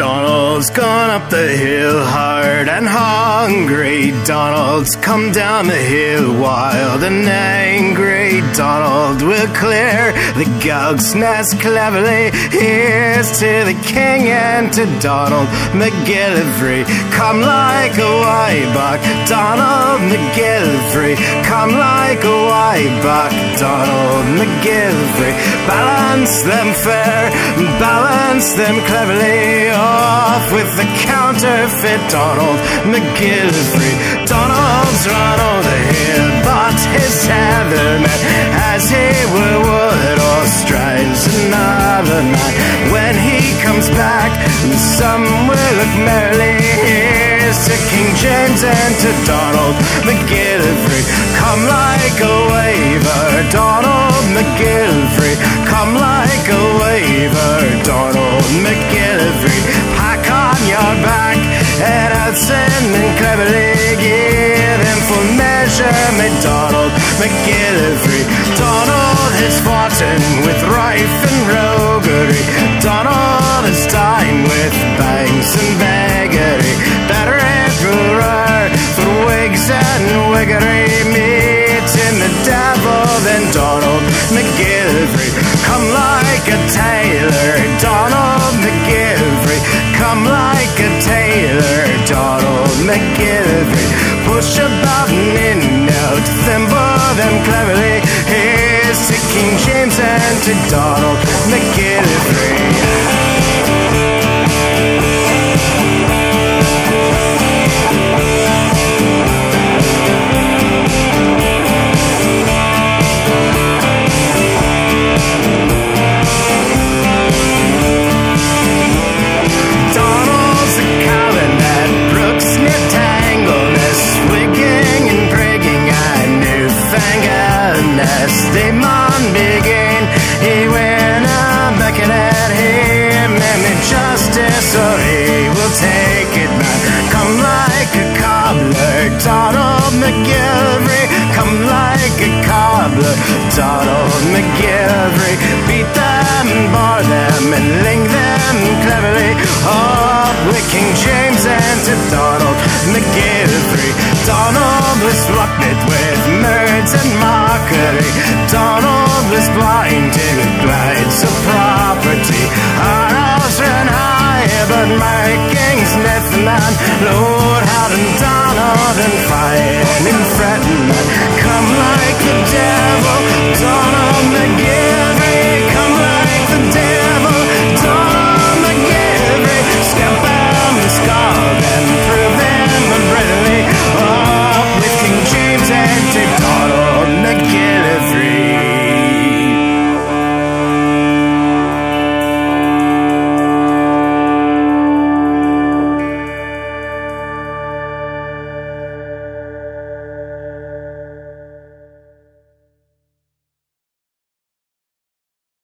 Donald's gone up the hill hard and hungry. Donald's come down the hill wild and angry. Donald will clear the Gowk's nest cleverly. Here's to the king and to Donald MacGillivray. Come like a white buck, Donald MacGillivray. Come like a white buck, Donald MacGillivray. Balance them fair, balance them cleverly off with the counterfeit Donald MacGillivray. Donald's run over hill, but his tether man as he were wood or strides another night. When he comes back, some will look merrily. Here's to King James and to Donald MacGillivray. Come Donald MacGillivray. Come like a waver, Donald MacGillivray. Pack on your back and I'll send and cleverly give him full measure, McDonald MacGillivray. Donald has fought with rife Come like a tailor, Donald MacGillivray. Come like a tailor, Donald MacGillivray. Push a button in out, thimble them cleverly. Here's to King James and to Donald MacGillivray. Donald MacGillivray. Donald was rocked with nerds and mockery. Donald was blind to glides of property. Our house ran high, but my king's on low